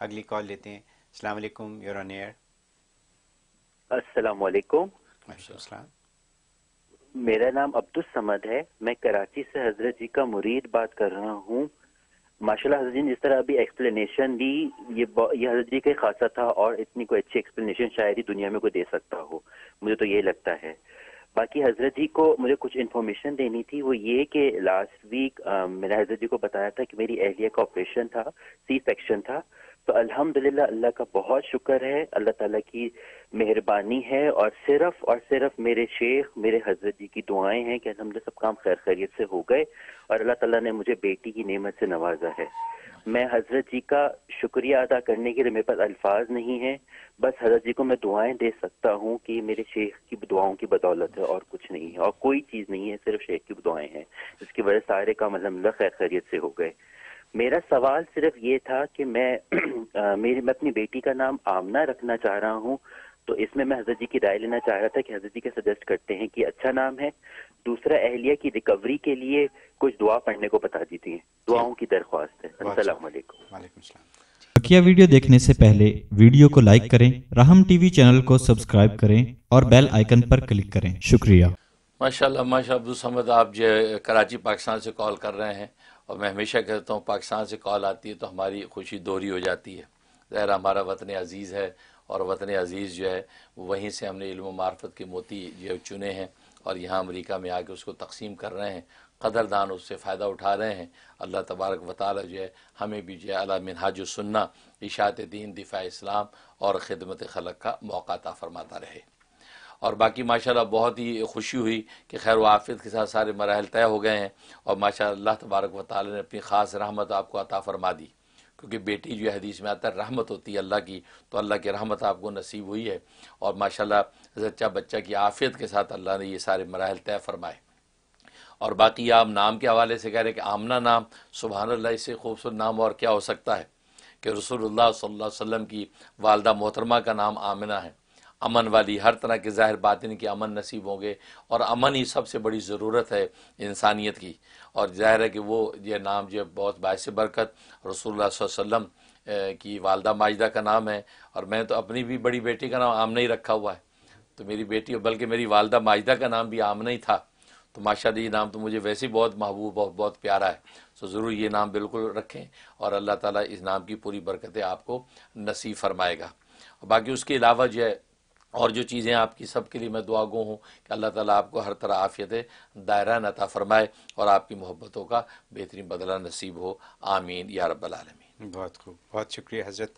अगली कॉल लेते हैं। अस्सलाम वालेकुम यूर ऑन एयर अस्सलाम वालेकुम मेरा नाम अब्दुल समद है। मैं कराची से हज़रत जी का मुरीद बात कर रहा हूँ। माशाल्लाह हज़रत जी ने जिस तरह अभी एक्सप्लेनेशन दी। ये ये हज़रत जी का खासा था और इतनी कोई अच्छी एक्सप्लेनेशन शायद ही दुनिया में कोई दे सकता हो। मुझे तो ये लगता है। बाकी हज़रत जी को मुझे कुछ इन्फॉर्मेशन देनी थी। वो ये कि लास्ट वीक मैंने हज़रत जी को बताया था कि मेरी एहलिया का ऑपरेशन था सी सेक्शन था। तो अल्हम्दुलिल्लाह, अल्लाह का बहुत शुक्र है, अल्लाह ताला की मेहरबानी है और सिर्फ़ और सिर्फ़ मेरे शेख, मेरे हज़रत जी की दुआएँ हैं कि अल्हम्दुलिल्लाह सब काम खैर खैरियत से हो गए और अल्लाह ताला ने मुझे बेटी की नेमत से नवाजा है। मैं हज़रत जी का शुक्रिया अदा करने के लिए मेरे पास अल्फाज नहीं है, बस हज़रत जी को मैं दुआएँ दे सकता हूँ कि मेरे शेख की दुआओं की बदौलत है और कुछ नहीं है और कोई चीज़ नहीं है, सिर्फ़ शेख की दुआएँ हैं। जिसकी वजह सारे काम अलहमदिल्ला खैर खैरियत से हो गए। मेरा सवाल सिर्फ़ ये था कि मैं मेरी मैं अपनी बेटी का नाम आमना रखना चाह रहा हूँ तो इसमें मैं हज़रत जी की राय लेना चाह रहा था कि हज़रत जी के सजेस्ट करते हैं कि अच्छा नाम है। दूसरा अहलिया की रिकवरी के लिए कुछ दुआ पढ़ने को बता दीजिए दुआओं की दरख्वास्त है। बहुत अस्सलाम वालेकुम। वालेकुम सलाम। बकिया वीडियो देखने से पहले वीडियो को लाइक करें राहम टीवी चैनल को सब्सक्राइब करें और बेल आइकन पर क्लिक करें। शुक्रिया। माशाल्लाह माशा अब्दुल समद आप जो कराची पाकिस्तान से कॉल कर रहे हैं। और मैं हमेशा कहता हूँ, पाकिस्तान से कॉल आती है तो हमारी खुशी दोहरी हो जाती है। ज़ाहिर, हमारा वतन अज़ीज़ है और वतन अज़ीज़ जो है वहीं से हमने इल्म मार्फत के मोती जो है चुने हैं और यहाँ अमेरिका में आके उसको तकसीम कर रहे हैं, कदरदान उससे फ़ायदा उठा रहे हैं। अल्लाह तबारक व ताली जो है, हमें भी जो है, अला मिनहाज सुन्ना, इशात दीन, दिफा इस्लाम और ख़िदमत खलक का मौका अता फरमाता रहे। और बाकी माशाल्लाह बहुत ही खुशी हुई कि खैर वाफियत के साथ सारे मराहल तय हो गए हैं और माशा अल्लाह तबारक व ताली ने अपनी ख़ास रहमत आपको अता फरमा दी। क्योंकि बेटी जो हदीस में आता है, रहमत होती है अल्लाह की तो अल्लाह की रहमत आपको नसीब हुई है और माशाल्लाह जच्चा बच्चा की आफियत के साथ अल्लाह ने ये सारे मराहल तय फरमाए। और बाकी आप नाम के हवाले से कह रहे हैं कि आमना नाम सुबहान अल्लाह इससे खूबसूरत नाम और क्या हो सकता है कि रसूलुल्लाह सल्लल्लाहु अलैहि वसल्लम की वालदा मोहतरमा का नाम आमना है। अमन वाली, हर तरह के ज़ाहिर बातिन के अमन नसीब होंगे और अमन ही सबसे बड़ी ज़रूरत है इंसानियत की। और ज़ाहिर है कि वो ये नाम जो है बहुत बायस बरकत, रसूलुल्लाह सल्लल्लाहु की वालदा माजदा का नाम है। और मैं तो अपनी भी बड़ी बेटी का नाम आमना ही रखा हुआ है। तो मेरी बेटी, बल्कि मेरी वालदा माजदा का नाम भी आमना ही था। तो माशाल्लाह ये नाम तो मुझे वैसे ही बहुत महबूब, बहुत बहुत प्यारा है। तो ज़रूर ये नाम बिल्कुल रखें और अल्लाह ताला इस नाम की पूरी बरकतें आपको नसीब फरमाएगा। बाकी उसके अलावा जो है और जो चीज़ें आपकी सब के लिए मैं दुआ गो हूँ कि अल्लाह ताला आपको हर तरह आफियत दायरा नता फरमाए और आपकी मोहब्बतों का बेहतरीन बदला नसीब हो। आमीन या रब्बल आलमीन। बहुत खूब, बहुत शुक्रिया हज़रत।